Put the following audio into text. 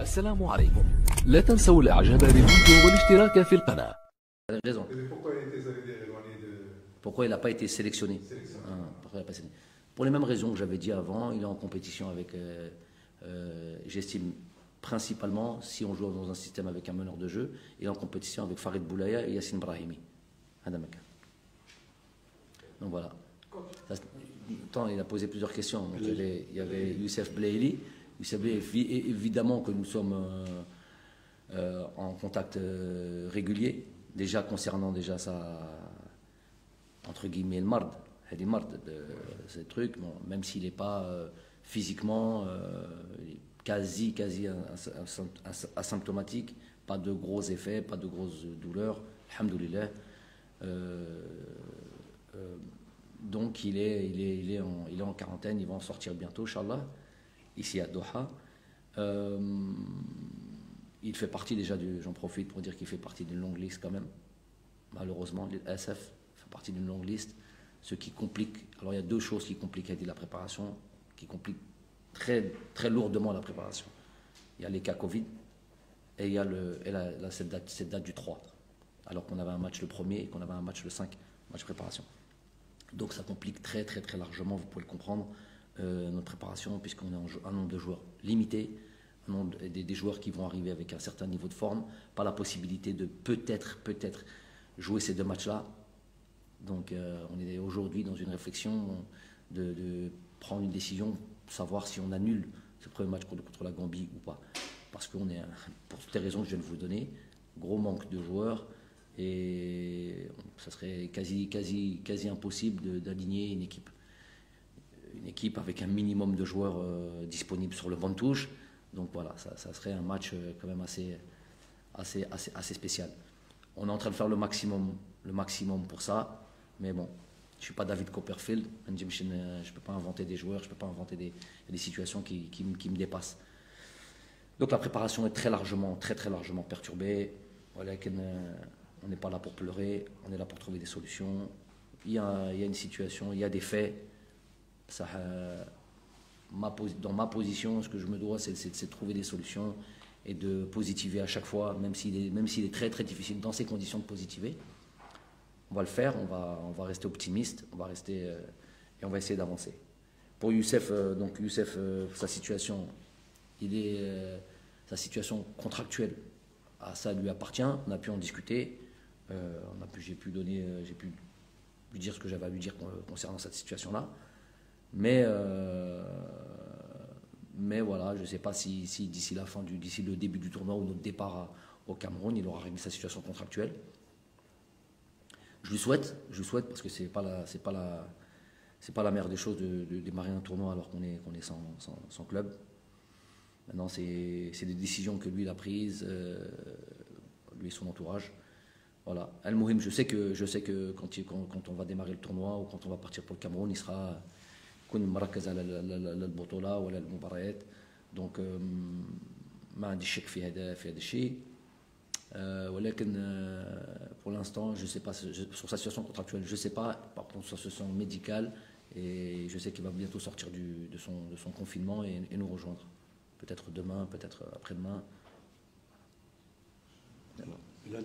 السلام عليكم لا تنسوا الاعجاب بالفيديو والاشتراك في القناة raison. Et pourquoi il était éloigné de Pourquoi il n'a pas été sélectionné sélection Hein, pourquoi il a pas sélectionné Pour les mêmes raisons que j'avais dit avant, il est en compétition avec, euh, euh, j'estime principalement, si on joue dans un système avec un meneur de jeu, il est en compétition avec Farid Boulaya et Yassine Brahimi. Hadamaka. Donc voilà. Ça, Tant, il a posé plusieurs questions. Donc, il, y avait, il y avait Youssef Blaili. Blaili, évi- évidemment que nous sommes euh, euh, en contact euh, régulier, déjà concernant déjà sa, entre guillemets, le marde, Hadi marde de ces trucs, bon, même s'il n'est pas physiquement est quasi, quasi as- as- as- asymptomatique, pas de gros effets, pas de grosses douleurs, alhamdoulilah. Donc il est, il, est, il, est en, il est en quarantaine, il va en sortir bientôt, Inch'Allah, ici à Doha. Euh, il fait partie déjà du. J'en profite pour dire qu'il fait partie d'une longue liste quand même. Malheureusement, l'SF fait partie d'une longue liste. Ce qui complique. Alors il y a deux choses qui compliquent la préparation, qui compliquent très, très lourdement la préparation. Il y a les cas Covid et il y a cette, date, du 3. Alors qu'on avait un match le premier et qu'on avait un match le 5, match préparation. Donc ça complique très très très largement, vous pouvez le comprendre, euh, notre préparation, puisqu'on a un, nombre de joueurs limité, des, joueurs qui vont arriver avec un certain niveau de forme, pas la possibilité de peut-être, peut-être jouer ces deux matchs-là. Donc euh, on est aujourd'hui dans une réflexion de, prendre une décision, savoir si on annule ce premier match contre, contre la Gambie ou pas. Parce qu'on est, pour toutes les raisons que je viens de vous donner, gros manque de joueurs et ça serait quasi, quasi, quasi impossible d'aligner une équipe. Avec un minimum de joueurs euh, disponibles sur le banc de touche. Donc voilà, ça, serait un match euh, quand même assez, assez, assez, assez spécial. On est en train de faire le maximum, le maximum pour ça, mais bon, je suis pas David Copperfield, euh, je peux pas inventer des joueurs, je peux pas inventer des, situations qui, qui, qui me dépassent. Donc la préparation est très largement, très très largement perturbée. Voilà, ne- on n'est pas là pour pleurer, on est là pour trouver des solutions. Il y a une situation, il y a des faits. Euh, dans ma position, ce que je me dois, c'est de trouver des solutions et de positiver à chaque fois, même s'il est, très très difficile dans ces conditions de positiver. On va le faire, on va, rester optimiste, on va rester euh, et on va essayer d'avancer. Pour Youssef, euh, sa situation, contractuelle, ça lui appartient. On a pu en discuter. J'ai pu j'ai pu lui dire ce que j'avais à lui dire con- concernant cette situation-là. Mais euh, mais voilà, je ne sais pas si, d'ici la fin d'ici le début du tournoi ou notre départ au Cameroun, il aura réglé sa situation contractuelle. Je lui souhaite, je lui souhaite parce que c'est pas pas la, pas la meilleure des choses de, démarrer un tournoi alors qu'on est, qu'on est sans, sans- club. Maintenant, c'est, des décisions que lui il a prises, euh, lui et son entourage. Voilà. Al Mohim, je sais que, je sais que quand, quand, quand on va démarrer le tournoi ou quand on va partir pour le Cameroun, il sera يكون مركز على ال- ال- ال- البطولة ولا المباريات دونك أم، ما عندي شك في هذا في هذا الشيء Euh, ولكن euh, pour l'instant je sais pas je- sur sa situation contractuelle je sais pas par contre sur sa situation médicale et je sais qu'il va bientôt sortir du, de, son, de son confinement et, et nous rejoindre peut-être demain peut-être après-demain بلال